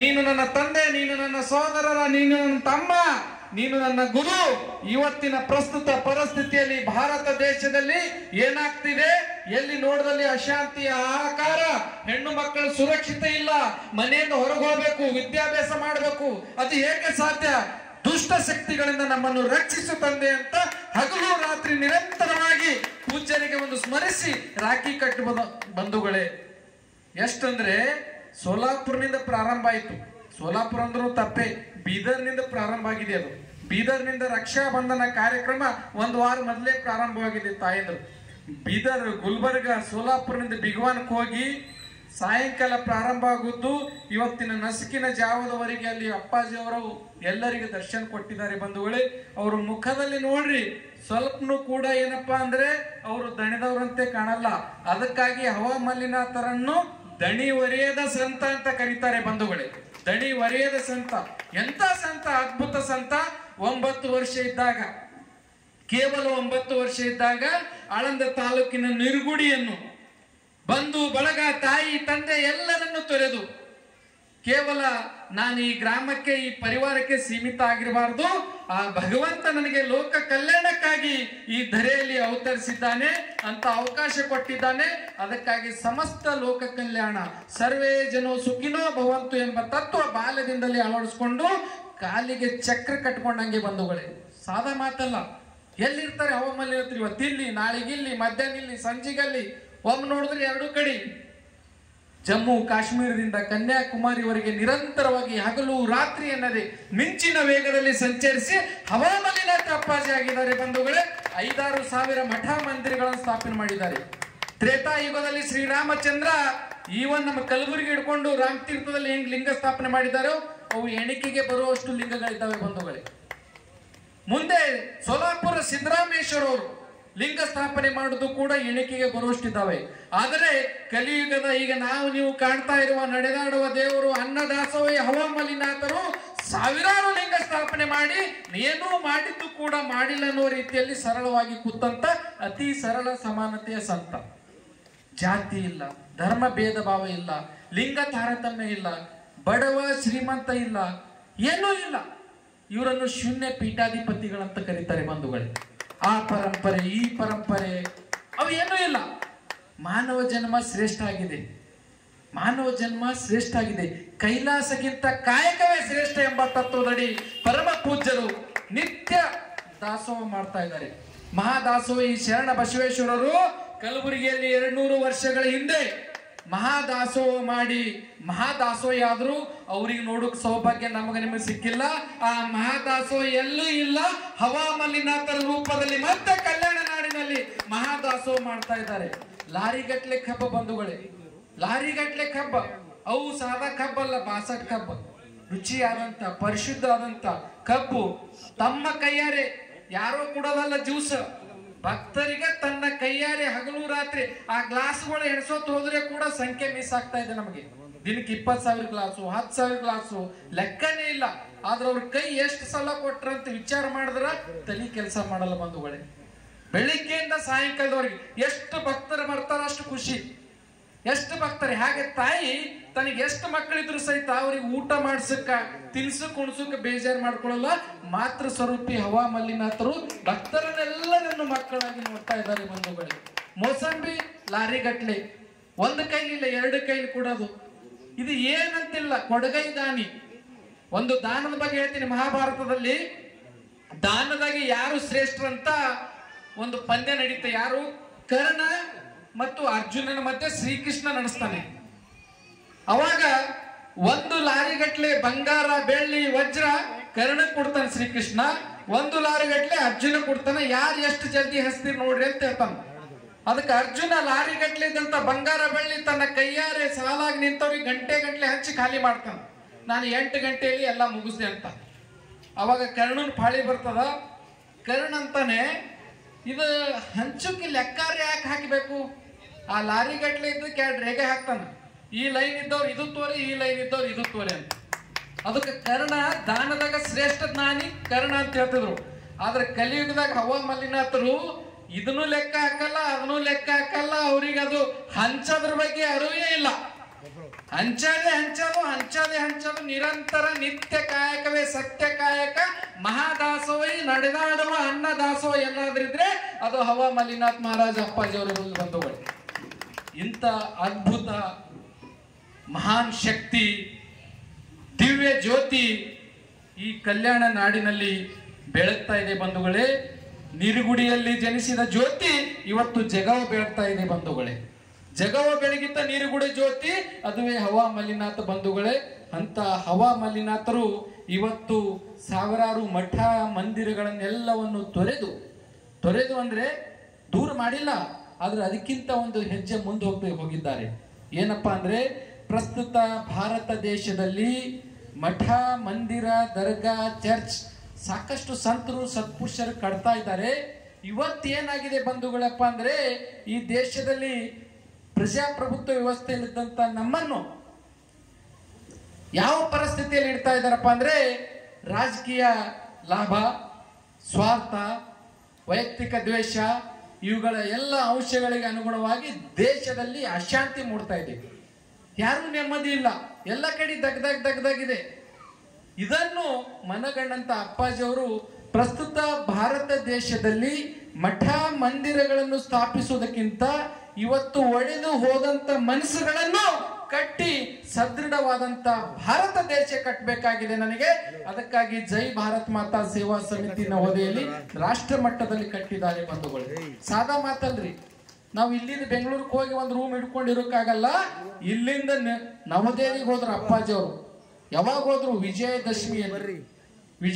ನೀನು ನನ್ನ ತಂದೆ, ನೀನು ನನ್ನ ಸೋದರರ, ನೀನು ನನ್ನ ತಮ್ಮ, ನೀನು ನನ್ನ ಗುರು. ಇವತ್ತಿನ ಪ್ರಸ್ತುತ ಪರಿಸ್ಥಿತಿಯಲ್ಲಿ ಭಾರತ ದೇಶದಲ್ಲಿ ಏನಾಗ್ತಿದೆ? ಎಲ್ಲಿ ನೋಡದಲ್ಲಿ ಅಶಾಂತಿಯ ಆಕಾರ ಹೆಣ್ಣು ಮಕ್ಕಳು ಸುರಕ್ಷಿತ ಇಲ್ಲ. ಮನೆಯಿಂದ ಹೊರಗೆ ಹೋಗ್ಬೇಕು, ವಿದ್ಯಾಭ್ಯಾಸ ಮಾಡಬೇಕು. ಅದು ಹೇಗೆ ಸಾಧ್ಯ? ದುಷ್ಟ ಶಕ್ತಿಗಳಿಂದ ನಮ್ಮನ್ನು ರಕ್ಷಿಸು ತಂದೆ ಅಂತ ಹಗಲು ರಾತ್ರಿ ನಿರಂತರವಾಗಿ ಪೂಜ್ಯರಿಗೆ ಒಂದು ಸ್ಮರಿಸಿ ರಾಖಿ ಕಟ್ಟುವ ಬಂಧುಗಳೇ, ಎಷ್ಟಂದ್ರೆ ಸೋಲಾಪುರ್ನಿಂದ ಪ್ರಾರಂಭ ಆಯಿತು. ಸೋಲಾಪುರ ಅಂದ್ರೂ ತಪ್ಪೆ. ಬೀದರ್ನಿಂದ ಪ್ರಾರಂಭ ಆಗಿದೆ ಅದು. ಬೀದರ್ನಿಂದ ರಕ್ಷಾ ಬಂಧನ ಕಾರ್ಯಕ್ರಮ ಒಂದು ವಾರ ಮೊದಲೇ ಪ್ರಾರಂಭವಾಗಿದೆ ತಾಯಂದ್ರು. ಬೀದರ್, ಗುಲ್ಬರ್ಗ, ಸೋಲಾಪುರನಿಂದ ಬಿಗವಾನ್ಕ್ ಹೋಗಿ ಸಾಯಂಕಾಲ ಪ್ರಾರಂಭ ಆಗುವುದು ಇವತ್ತಿನ ನಸುಕಿನ ಜಾವದವರೆಗೆ ಅಲ್ಲಿ ಅಪ್ಪಾಜಿ ಅವರು ಎಲ್ಲರಿಗೆ ದರ್ಶನ ಕೊಟ್ಟಿದ್ದಾರೆ ಬಂಧುಗಳೇ. ಅವ್ರ ಮುಖದಲ್ಲಿ ನೋಡ್ರಿ, ಸ್ವಲ್ಪನೂ ಕೂಡ ಏನಪ್ಪಾ ಅಂದ್ರೆ ಅವರು ದಣಿದವರಂತೆ ಕಾಣಲ್ಲ. ಅದಕ್ಕಾಗಿ ಹವಾಮಲಿನಾಥರನ್ನು ದಣಿ ಒರೆಯದ ಸಂತ ಅಂತ ಕರೀತಾರೆ ಬಂಧುಗಳೇ. ದಣಿ ಒರೆಯದ ಸಂತ. ಎಂತ ಸಂತ? ಅದ್ಭುತ ಸಂತ. ಒಂಬತ್ತು ವರ್ಷ ಇದ್ದಾಗ, ಕೇವಲ ಒಂಬತ್ತು ವರ್ಷ ಇದ್ದಾಗ ಆಳಂದ ತಾಲೂಕಿನ ನಿರ್ಗುಡಿಯನ್ನು ಬಂಧು ಬಳಗ ತಾಯಿ, ತಂದೆ ಎಲ್ಲರನ್ನು ತೊರೆದು ಕೇವಲ ನಾನು ಈ ಗ್ರಾಮಕ್ಕೆ, ಈ ಪರಿವಾರಕ್ಕೆ ಸೀಮಿತ ಆಗಿರಬಾರದು. ಆ ಭಗವಂತ ನನಗೆ ಲೋಕ ಕಲ್ಯಾಣಕ್ಕಾಗಿ ಈ ಧರೆಯಲ್ಲಿ ಅವತರಿಸಿದ್ದಾನೆ, ಅಂತ ಅವಕಾಶ ಕೊಟ್ಟಿದ್ದಾನೆ. ಅದಕ್ಕಾಗಿ ಸಮಸ್ತ ಲೋಕ ಕಲ್ಯಾಣ, ಸರ್ವೇ ಜನೋ ಸುಖಿನೋ ಭವಂತು ಎಂಬ ತತ್ವ ಬಾಲ್ಯದಿಂದಲೇ ಅಳವಡಿಸ್ಕೊಂಡು ಕಾಲಿಗೆ ಚಕ್ರ ಕಟ್ಕೊಂಡಂಗೆ ಬಂಧುಗಳೇ ಸಾದಾ ಮಾತಲ್ಲ. ಎಲ್ಲಿರ್ತಾರೆ ಹವಾಮಲ್ಲಿ ಇವತ್ತಿಲ್ಲಿ ನಾಳೆಗಿಲ್ಲಿ ಮಧ್ಯಾಹ್ನ ಇಲ್ಲಿ ಸಂಜೆಗಲ್ಲಿ. ಒಮ್ಮೆ ನೋಡಿದ್ರೆ ಎರಡು ಕಡೆ. ಜಮ್ಮು ಕಾಶ್ಮೀರದಿಂದ ಕನ್ಯಾಕುಮಾರಿವರೆಗೆ ನಿರಂತರವಾಗಿ ಹಗಲು ರಾತ್ರಿ ಎನ್ನದೆ ಮಿಂಚಿನ ವೇಗದಲ್ಲಿ ಸಂಚರಿಸಿ ಹವಾಮಾನಿನ ತಪ್ಪಾಜಿ ಆಗಿದ್ದಾರೆ ಬಂಧುಗಳೇ. ಐದಾರು ಸಾವಿರ ಮಠ ಮಂದಿರಗಳನ್ನು ಸ್ಥಾಪನೆ ಮಾಡಿದ್ದಾರೆ. ತ್ರೇತಾಯುಗದಲ್ಲಿ ಶ್ರೀರಾಮಚಂದ್ರ ಈವನ್ ನಮ್ಮ ಕಲಬುರಗಿ ಹಿಡ್ಕೊಂಡು ರಾಮತೀರ್ಥದಲ್ಲಿ ಹೆಂಗ್ ಲಿಂಗ ಸ್ಥಾಪನೆ ಮಾಡಿದ್ದಾರೋ ಅವು ಎಣಿಕೆಗೆ ಬರುವಷ್ಟು ಲಿಂಗಗಳಿದ್ದಾವೆ ಬಂಧುಗಳೇ. ಮುಂದೆ ಸೋಲಾಪುರ ಸಿದ್ದರಾಮೇಶ್ವರ ಅವರು ಲಿಂಗ ಸ್ಥಾಪನೆ ಮಾಡುದು ಕೂಡ ಎಣಿಕೆಗೆ ಬರುವಷ್ಟಿದ್ದಾವೆ. ಆದರೆ ಕಲಿಯುಗದ ಈಗ ನಾವು ನೀವು ಕಾಣ್ತಾ ಇರುವ, ನಡೆದಾಡುವ ದೇವರು ಅನ್ನದಾಸೋಹಿ ಹವಾಮಲಿನಾಥರು ಸಾವಿರಾರು ಲಿಂಗ ಸ್ಥಾಪನೆ ಮಾಡಿ, ಏನೂ ಮಾಡಿದ್ದು ಕೂಡ ಮಾಡಿಲ್ಲ ಅನ್ನೋ ರೀತಿಯಲ್ಲಿ ಸರಳವಾಗಿ ಕೂತಂತ ಅತಿ ಸರಳ ಸಮಾನತೆಯ ಸಂತ. ಜಾತಿ ಇಲ್ಲ, ಧರ್ಮ ಭೇದ ಭಾವ ಇಲ್ಲ, ಲಿಂಗ ತಾರತಮ್ಯ ಇಲ್ಲ, ಬಡವ, ಶ್ರೀಮಂತ ಇಲ್ಲ, ಏನೂ ಇಲ್ಲ. ಇವರನ್ನು ಶೂನ್ಯ ಪೀಠಾಧಿಪತಿಗಳಂತ ಕರೀತಾರೆ ಬಂಧುಗಳೇ. ಆ ಪರಂಪರೆ, ಈ ಪರಂಪರೆ ಅವು ಏನೂ ಇಲ್ಲ. ಮಾನವ ಜನ್ಮ ಶ್ರೇಷ್ಠ ಆಗಿದೆ. ಮಾನವ ಜನ್ಮ ಶ್ರೇಷ್ಠ ಆಗಿದೆ. ಕೈಲಾಸಕ್ಕಿಂತ ಕಾಯಕವೇ ಶ್ರೇಷ್ಠ ಎಂಬ ತತ್ವದಡಿ ಪರಮ ಪೂಜ್ಯರು ನಿತ್ಯ ದಾಸೋಹ ಮಾಡ್ತಾ ಇದ್ದಾರೆ. ಮಹಾದಾಸೋಹ ಈ ಶರಣ ಬಸವೇಶ್ವರರು ಕಲಬುರಗಿಯಲ್ಲಿ ಎರಡ್ನೂರು ವರ್ಷಗಳ ಹಿಂದೆ ಮಹಾದಾಸೋಹ ಮಾಡಿ, ಮಹಾದಾಸೋಹ ಆದ್ರೂ ಅವ್ರಿಗೆ ನೋಡೋಕ್ ಸೌಭಾಗ್ಯ ನಮಗೆ ನಿಮಗೆ ಸಿಕ್ಕಿಲ್ಲ. ಆ ಮಹಾದಾಸೋಹ ಎಲ್ಲೂ ಇಲ್ಲ. ಹವಾಮಲಿನಾಥರ ರೂಪದಲ್ಲಿ ಮತ್ತೆ ಕಲ್ಯಾಣ ನಾಡಿನಲ್ಲಿ ಮಹಾದಾಸೋಹ ಮಾಡ್ತಾ ಇದ್ದಾರೆ. ಲಾರಿಗಟ್ಲೆ ಕಬ್ಬ ಬಂಧುಗಳೇ ಲಾರಿಗಟ್ಲೆ ಕಬ್ಬ. ಅವು ಸಾದಾ ಕಬ್ಬಲ್ಲ ಬಾಸ ಕಬ್ಬ. ರುಚಿಯಾದಂತ ಪರಿಶುದ್ಧ ಆದಂತ ಕಬ್ಬು ತಮ್ಮ ಕೈಯಾರೆ. ಯಾರೋ ಕೊಡೋದಲ್ಲ ಜ್ಯೂಸ್. ಭಕ್ತರಿಗೆ ತನ್ನ ಕೈಯಾರೆ ಹಗಲು ರಾತ್ರಿ ಆ ಗ್ಲಾಸ್ಗಳು ಎಣಿಸೋತ್ ಹೋದ್ರೆ ಕೂಡ ಸಂಖ್ಯೆ ಮಿಸ್ ಆಗ್ತಾ ಇದೆ ನಮಗೆ. ದಿನಕ್ಕೆ ಇಪ್ಪತ್ ಸಾವಿರ ಗ್ಲಾಸು, ಹತ್ತು ಸಾವಿರ ಗ್ಲಾಸು, ಲೆಕ್ಕನೇ ಇಲ್ಲ. ಆದ್ರೆ ಅವ್ರ ಕೈ ಎಷ್ಟು ಸಲ ಕೊಟ್ರಂತ ವಿಚಾರ ಮಾಡಿದ್ರ ತಲೆ ಕೆಲಸ ಮಾಡಲ್ಲ ಬಂಧುಗಳೇ. ಬೆಳಿಗ್ಗೆಯಿಂದ ಸಾಯಂಕಾಲದವರೆಗೆ ಎಷ್ಟು ಭಕ್ತರು ಬರ್ತಾರ ಅಷ್ಟು ಖುಷಿ. ಎಷ್ಟು ಭಕ್ತರು ಹಾಗೆ ತಾಯಿ ತನಗೆ ಎಷ್ಟು ಮಕ್ಕಳಿದ್ರು ಸಹಿತ ಅವ್ರಿಗೆ ಊಟ ಮಾಡ್ಸಕ್ಕ ತಿನ್ಸು ಕುಣಸಕ್ಕ ಬೇಜಾರು ಮಾಡ್ಕೊಳ್ಳಲ್ಲ ಮಾತೃ ಸ್ವರೂಪಿ ಹವಾ ಮಲ್ಲಿನಾಥರು ಭಕ್ತರನ್ನೆಲ್ಲರನ್ನು ಮಕ್ಕಳಾಗಿ ನೋಡ್ತಾ ಇದ್ದಾರೆ ಬಂಧುಗಳೇ ಮೋಸಂಬಿ, ಲಾರಿ ಗಟ್ಲೆ. ಒಂದು ಕೈಲಿಲ್ಲ ಎರಡು ಕೈಲಿ ಕೊಡೋದು ಇದು ಏನಂತಿಲ್ಲ, ಕೊಡಗೈ ದಾನಿ. ಒಂದು ದಾನದ ಬಗ್ಗೆ ಹೇಳ್ತೀನಿ. ಮಹಾಭಾರತದಲ್ಲಿ ದಾನದಾಗಿ ಯಾರು ಶ್ರೇಷ್ಠರಂತ ಒಂದು ಪಂದ್ಯ ನಡೀತ. ಯಾರು? ಕರ್ಣ ಮತ್ತು ಅರ್ಜುನನ ಮಧ್ಯೆ ಶ್ರೀಕೃಷ್ಣ ನಡೆಸ್ತಾನೆ. ಅವಾಗ ಒಂದು ಲಾರಿ ಗಟ್ಲೆ ಬಂಗಾರ, ಬೆಳ್ಳಿ, ವಜ್ರ ಕರ್ಣ ಕೊಡ್ತಾನೆ ಶ್ರೀಕೃಷ್ಣ. ಒಂದು ಲಾರಿ ಗಟ್ಲೆ ಅರ್ಜುನ ಕೊಡ್ತಾನೆ. ಯಾರು ಎಷ್ಟು ಜಲ್ದಿ ಹಸ್ತೀರಿ ನೋಡ್ರಿ ಅಂತ ಹೇಳ್ತಾನೆ. ಅದಕ್ಕೆ ಅರ್ಜುನ ಲಾರಿ ಗಟ್ಲೆ ಇದ್ದಂತ ಬಂಗಾರ, ಬೆಳ್ಳಿ ತನ್ನ ಕೈಯಾರೆ ಸಾಲಾಗಿ ನಿಂತವ್ರಿಗೆ ಗಂಟೆ ಗಂಟ್ಲೆ ಹಂಚಿ ಖಾಲಿ ಮಾಡ್ತಾನೆ. ನಾನು ಎಂಟು ಗಂಟೆಯಲ್ಲಿ ಎಲ್ಲ ಮುಗಿಸ್ದೆ ಅಂತ. ಅವಾಗ ಕರ್ಣನ್ ಪಾಳಿ ಬರ್ತದ. ಕರ್ಣ ಅಂತಾನೆ, ಇದು ಹಂಚುಕ್ಕೆ ಲೆಕ್ಕಾರ ಯಾಕೆ ಹಾಕಬೇಕು? ಆ ಲಾರಿ ಗಟ್ಲೆ ಇದ್ದಕ್ಕೆ ಎರಡು ರೇಗೆ ಹಾಕ್ತಾನ. ಈ ಲೈನ್ ಇದ್ದವ್ರು ಇದು ತೋರಿ, ಈ ಲೈನ್ ಇದ್ದವ್ರು ಇದು ತೋರಿ ಅಂತ. ಅದಕ್ಕೆ ಕರ್ಣ ದಾನದಾಗ ಶ್ರೇಷ್ಠ ಜ್ಞಾನಿ ಕರ್ಣ ಅಂತ ಹೇಳ್ತಿದ್ರು. ಆದ್ರೆ ಕಲಿಯುಗದಾಗ ಹವ ಮಲ್ಲಿನಾಥರು ಇದನ್ನು ಲೆಕ್ಕ ಹಾಕಲ್ಲ, ಅದನ್ನು ಲೆಕ್ಕ ಹಾಕಲ್ಲ, ಅವ್ರಿಗೆ ಅದು ಹಂಚದ್ರ ಬಗ್ಗೆ ಅರಿವೇ ಇಲ್ಲ. ಹಂಚದೆ ಹಂಚದು ಹಂಚದೆ ಹಂಚದು, ನಿರಂತರ ನಿತ್ಯ ಕಾಯಕವೇ ಸತ್ಯ ಕಾಯಕ, ಮಹಾದಾಸೋಹಿ ನಡೆದಾಡುವ ಅನ್ನ ಎಲ್ಲಾದ್ರಿದ್ರೆ ಅದು ಹವಾ ಮಲ್ಲಿನಾಥ್ ಮಹಾರಾಜ ಅಪ್ಪಾಜಿ ಅವರ ಬಂಧುಗಳು ಇಂಥ ಅದ್ಭುತ ಮಹಾನ್ ಶಕ್ತಿ, ದಿವ್ಯ ಜ್ಯೋತಿ ಈ ಕಲ್ಯಾಣ ನಾಡಿನಲ್ಲಿ ಬೆಳಗ್ತಾ ಇದೆ ಬಂಧುಗಳೇ. ನೀರುಗುಡಿಯಲ್ಲಿ ಜನಿಸಿದ ಜ್ಯೋತಿ ಇವತ್ತು ಜಗವ ಬೆಳಗ್ತಾ ಇದೆ ಬಂಧುಗಳೇ. ಜಗವ ಬೆಳಗಿತ ನೀರುಗುಡಿ ಜ್ಯೋತಿ, ಅದುವೇ ಹವಾ ಮಲ್ಲಿನಾಥ ಬಂಧುಗಳೇ. ಅಂತ ಹವಾ ಮಲ್ಲಿನಾಥರು ಇವತ್ತು ಸಾವಿರಾರು ಮಠ ಮಂದಿರಗಳನ್ನೆಲ್ಲವನ್ನು ತೊರೆದು ತೊರೆದು ಅಂದ್ರೆ ದೂರ ಮಾಡಿಲ್ಲ. ಆದ್ರೆ ಅದಕ್ಕಿಂತ ಒಂದು ಹೆಜ್ಜೆ ಮುಂದೆ ಹೋಗ್ತಾ ಹೋಗಿದ್ದಾರೆ. ಏನಪ್ಪಾ ಅಂದ್ರೆ ಪ್ರಸ್ತುತ ಭಾರತ ದೇಶದಲ್ಲಿ ಮಠ, ಮಂದಿರ, ದರ್ಗಾ, ಚರ್ಚ್ ಸಾಕಷ್ಟು ಸಂತರು, ಸತ್ಪುರುಷರು ಕಟ್ತಾ ಇದ್ದಾರೆ. ಇವತ್ತೇನಾಗಿದೆ ಬಂಧುಗಳಪ್ಪ ಅಂದ್ರೆ ಈ ದೇಶದಲ್ಲಿ ಪ್ರಜಾಪ್ರಭುತ್ವ ವ್ಯವಸ್ಥೆಯಲ್ಲಿದ್ದಂತ ನಮ್ಮನ್ನು ಯಾವ ಪರಿಸ್ಥಿತಿಯಲ್ಲಿ ಇಡ್ತಾ ಇದ್ದಾರಪ್ಪ ಅಂದ್ರೆ ರಾಜಕೀಯ ಲಾಭ, ಸ್ವಾರ್ಥ, ವೈಯಕ್ತಿಕ ದ್ವೇಷ ಇವುಗಳ ಎಲ್ಲ ಅಂಶಗಳಿಗೆ ಅನುಗುಣವಾಗಿ ದೇಶದಲ್ಲಿ ಅಶಾಂತಿ ಮೂಡ್ತಾ ಇದೆ. ಯಾರು ನೆಮ್ಮದಿ ಇಲ್ಲ. ಎಲ್ಲ ಕಡೆ ದಗ್ದಾಗ್ ದಗ್ ದಗ್ದಾಗಿದೆ ಇದನ್ನು ಮನಗಂಡಂತ ಅಪ್ಪಾಜಿಯವರು ಪ್ರಸ್ತುತ ಭಾರತ ದೇಶದಲ್ಲಿ ಮಠ ಮಂದಿರಗಳನ್ನು ಸ್ಥಾಪಿಸುವುದಕ್ಕಿಂತ ಇವತ್ತು ಒಡೆದು ಹೋದಂತ ಮನಸ್ಸುಗಳನ್ನು ಕಟ್ಟಿ ಸದೃಢವಾದಂತ ಭಾರತ ದೇಶ ಕಟ್ಟಬೇಕಾಗಿದೆ ನನಗೆ. ಅದಕ್ಕಾಗಿ ಜೈ ಭಾರತ್ ಮಾತಾ ಸೇವಾ ಸಮಿತಿ ನವದೆಯಲ್ಲಿ ರಾಷ್ಟ್ರ ಮಟ್ಟದಲ್ಲಿ ಕಟ್ಟಿದ್ದಾರೆ ಬಂಧುಗಳು ಸಾದಾ ಮಾತಲ್ರಿ ನಾವು ಇಲ್ಲಿಂದ ಬೆಂಗಳೂರಿಗೆ ಹೋಗಿ ಒಂದು ರೂಮ್ ಇಟ್ಕೊಂಡಿರೋಕ್ಕಾಗಲ್ಲ ಇಲ್ಲಿಂದ ನವದೆಹಲಿಗೆ ಹೋದ್ರು ಅಪ್ಪಾಜಿ ಅವರು ಯಾವಾಗ ಹೋದ್ರು? ವಿಜಯದಶಮಿ ವಿಜಯ